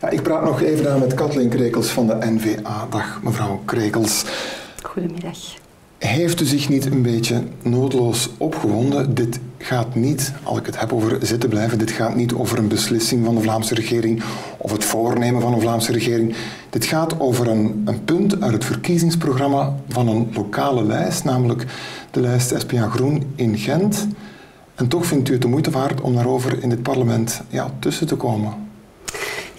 Ja, ik praat nog even aan met Kathleen Krekels van de NVA. Dag mevrouw Krekels. Goedemiddag. Heeft u zich niet een beetje noodloos opgewonden? Dit gaat niet, als ik het heb over zitten blijven, dit gaat niet over een beslissing van de Vlaamse regering of het voornemen van een Vlaamse regering. Dit gaat over een, een punt uit het verkiezingsprogramma van een lokale lijst, namelijk de lijst SPA Groen in Gent. En toch vindt u het de moeite waard om daarover in het parlement ja, tussen te komen?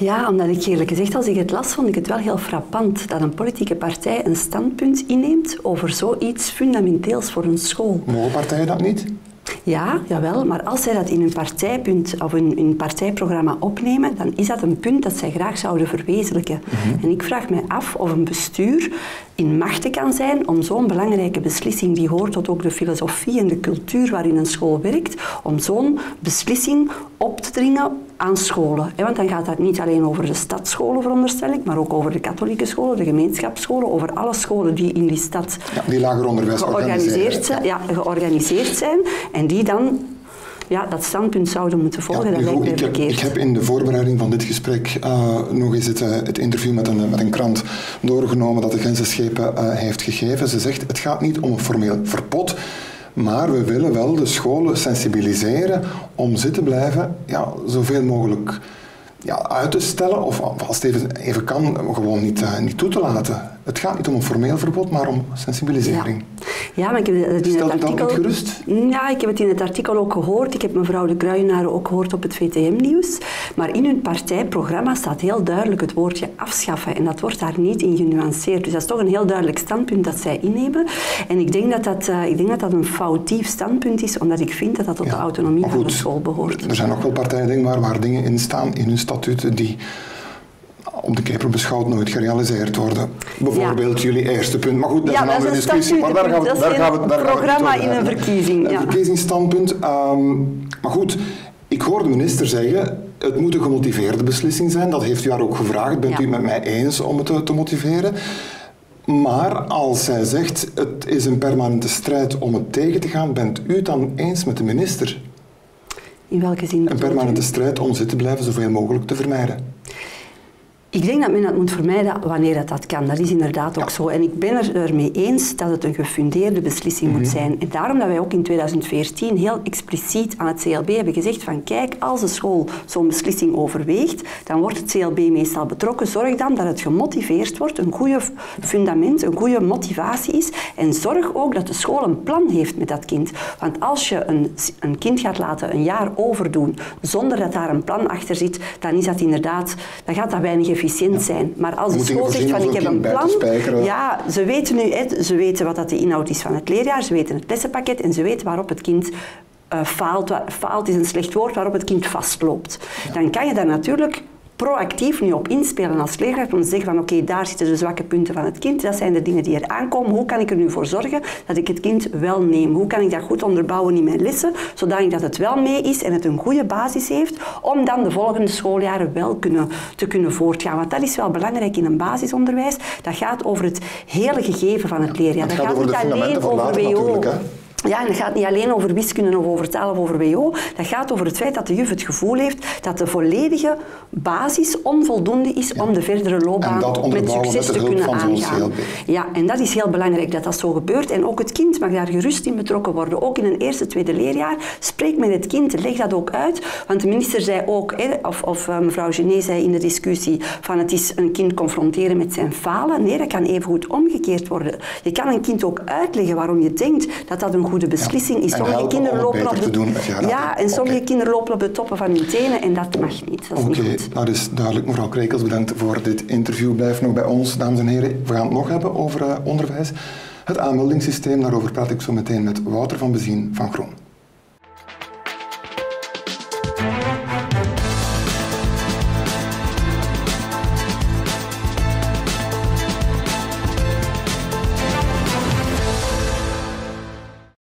Ja, omdat ik eerlijk gezegd, als ik het las, vond ik het wel heel frappant dat een politieke partij een standpunt inneemt over zoiets fundamenteels voor een school. Mogen partijen dat niet? Ja, jawel, maar als zij dat in hun partijpunt of in hun partijprogramma opnemen, dan is dat een punt dat zij graag zouden verwezenlijken. Mhm. En ik vraag mij af of een bestuur in machten kan zijn om zo'n belangrijke beslissing, die hoort tot ook de filosofie en de cultuur waarin een school werkt, om zo'n beslissing op te dringen aan scholen. Want dan gaat dat niet alleen over de stadsscholen, veronderstel ik, maar ook over de katholieke scholen, de gemeenschapsscholen, over alle scholen die in die stad ja, die lager onderwijs georganiseerd zijn, ja, georganiseerd zijn en die dan ja, dat standpunt zouden moeten volgen. Ja, dat lijkt ik, heb, ik heb in de voorbereiding van dit gesprek uh, nog eens het, uh, het, interview met een, met een krant doorgenomen dat de Grenzenschepen uh, heeft gegeven. Ze zegt, het gaat niet om een formeel verbod, maar we willen wel de scholen sensibiliseren om zitten blijven ja, zoveel mogelijk ja, uit te stellen, of als het even, even kan, gewoon niet, niet toe te laten. Het gaat niet om een formeel verbod, maar om sensibilisering. Ja, maar ik heb het in het artikel... dat gerust? Ja, ik heb het in het artikel ook gehoord. Ik heb mevrouw de Kruijenaren ook gehoord op het VTM-nieuws. Maar in hun partijprogramma staat heel duidelijk het woordje afschaffen. En dat wordt daar niet in genuanceerd. Dus dat is toch een heel duidelijk standpunt dat zij innemen. En ik denk dat dat, uh, ik denk dat, dat een foutief standpunt is, omdat ik vind dat dat tot de autonomie van de school behoort. Er zijn nog wel partijen denkbaar waar dingen in staan in hun statuten die op de keper beschouwd nooit gerealiseerd worden. Bijvoorbeeld jullie eerste punt. Maar goed, dat ja, is een andere discussie. Maar daar gaan we, daar gaan we, daar programma in een verkiezing. Een verkiezingsstandpunt. Um, maar goed, ik hoor de minister zeggen, het moet een gemotiveerde beslissing zijn. Dat heeft u haar ook gevraagd. Bent u het met mij eens om het te, te motiveren? Maar als zij zegt, het is een permanente strijd om het tegen te gaan, bent u het dan eens met de minister? In welke zin? Een permanente strijd om zitten blijven zoveel mogelijk te vermijden. Ik denk dat men dat moet vermijden wanneer dat, dat kan. Dat is inderdaad ook zo. En ik ben er ermee eens dat het een gefundeerde beslissing moet mhm. zijn. En daarom dat wij ook in 2014 heel expliciet aan het CLB hebben gezegd van kijk, als de school zo'n beslissing overweegt, dan wordt het CLB meestal betrokken. Zorg dan dat het gemotiveerd wordt, een goede fundament, een goede motivatie is. En zorg ook dat de school een plan heeft met dat kind. Want als je een, een kind gaat laten een jaar overdoen zonder dat daar een plan achter zit, dan is dat inderdaad, dan gaat dat weinig efficiënt zijn. Maar als de school zegt van ik heb een plan, ja, ze weten nu, ze weten wat dat de inhoud is van het leerjaar, ze weten het lessenpakket en ze weten waarop het kind uh, faalt. Faalt is een slecht woord, waarop het kind vastloopt. Dan kan je daar natuurlijk proactief nu op inspelen als leerkracht om te zeggen van oké, daar zitten de zwakke punten van het kind, dat zijn de dingen die er aankomen. Hoe kan ik er nu voor zorgen dat ik het kind wel neem? Hoe kan ik dat goed onderbouwen in mijn lessen, zodat het wel mee is en het een goede basis heeft om dan de volgende schooljaren wel kunnen, te kunnen voortgaan. Want dat is wel belangrijk in een basisonderwijs. Dat gaat over het hele gegeven van het leerjaar. dat gaat, niet alleen over WO. Ja, en het gaat niet alleen over wiskunde of over taal of over WO. Dat gaat over het feit dat de juf het gevoel heeft dat de volledige basis onvoldoende is om de verdere loopbaan met succes te kunnen aangaan. Ja, en dat is heel belangrijk dat dat zo gebeurt. En ook het kind mag daar gerust in betrokken worden. Ook in een eerste, tweede leerjaar. Spreek met het kind, leg dat ook uit. Want de minister zei ook, of, of eh, mevrouw Genet zei in de discussie, van het is een kind confronteren met zijn falen. Nee, dat kan even goed omgekeerd worden. Je kan een kind ook uitleggen waarom je denkt dat dat een goede beslissing is. Sommige kinderen lopen op de, ja, en sommige kinderen lopen op de toppen van hun tenen en dat mag niet. Oké, okay, dat is duidelijk. Mevrouw Krekels, bedankt voor dit interview. Blijf nog bij ons, dames en heren. We gaan het nog hebben over uh, onderwijs. Het aanmeldingssysteem, daarover praat ik zo meteen met Wouter van Bezien van Groen.